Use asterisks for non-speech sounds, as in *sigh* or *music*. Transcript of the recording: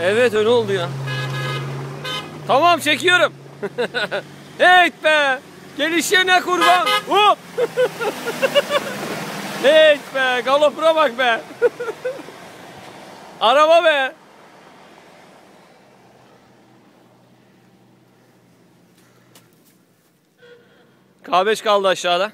Evet öyle oldu ya. Tamam çekiyorum. *laughs* evet be. Gelişine kurban. Hop. *laughs* evet be. Galopura bak be. *laughs* Araba be. K5 kaldı aşağıda.